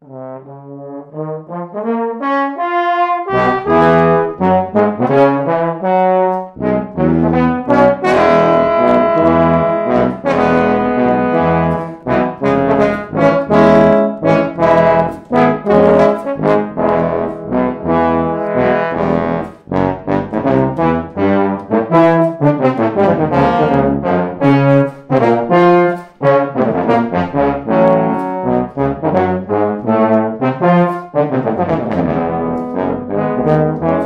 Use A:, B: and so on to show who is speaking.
A: 啊啊
B: Thank you.